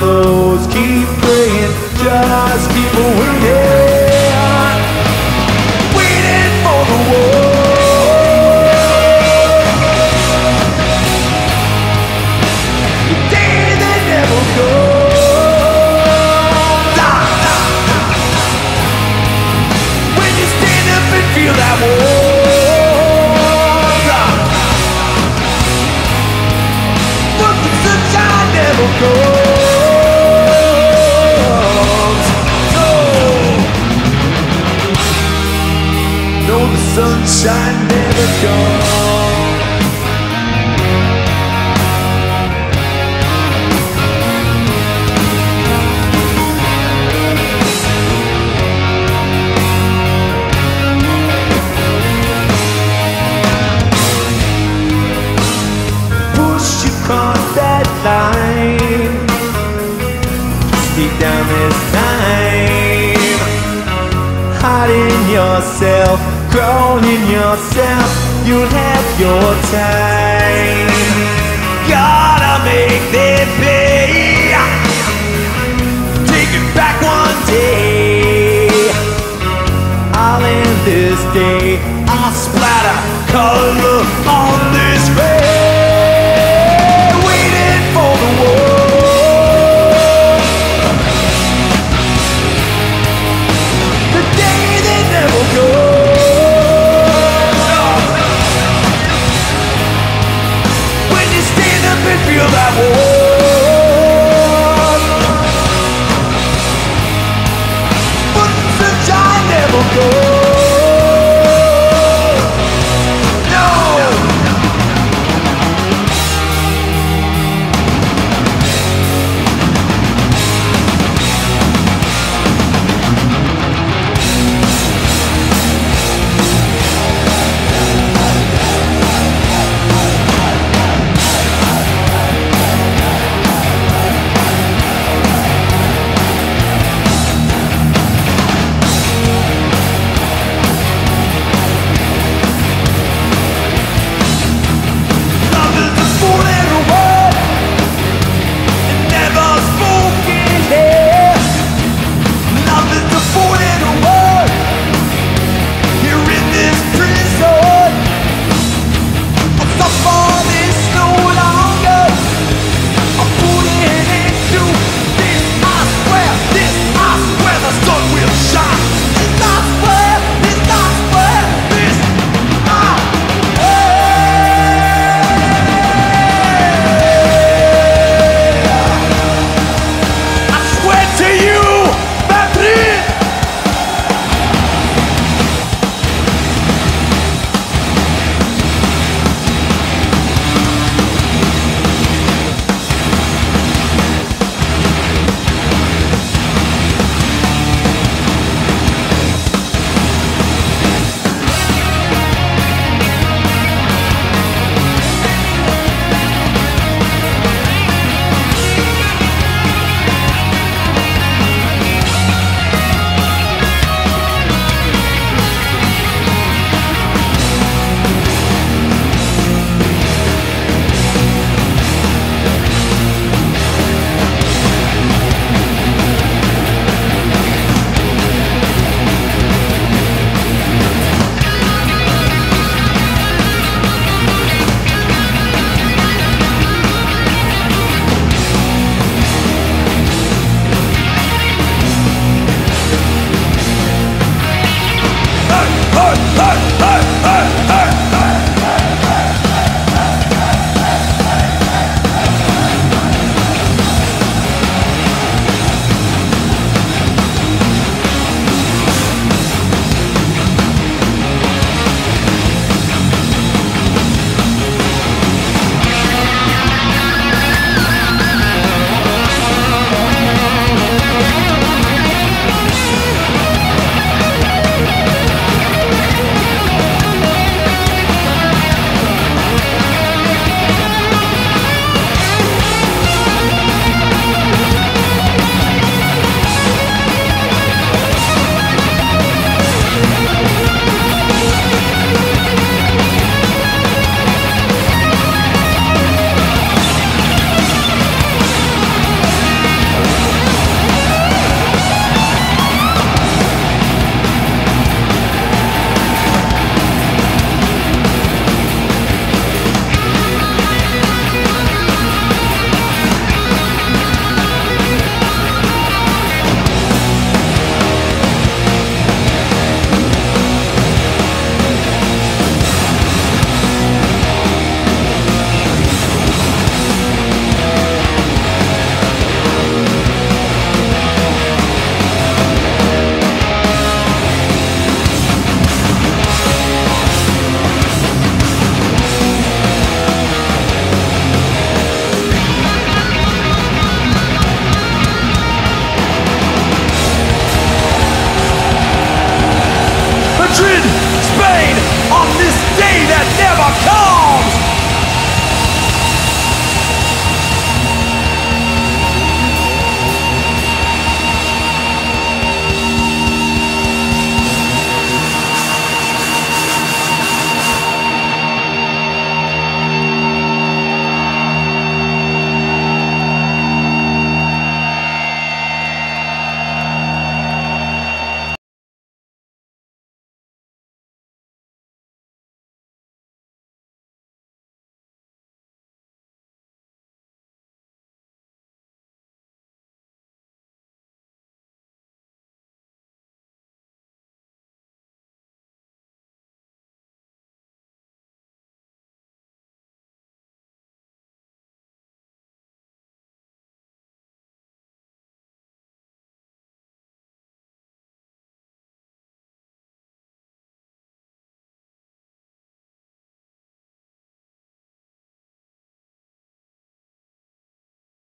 keep keep praying, just keep waiting, sunshine never comes. push that line. Down this time. Hiding yourself, crawling yourself, you'll have your time. Gotta make them pay. Take it back one day. I'll end this day. I'll splatter color feel that warmth. But the sunshine never goes.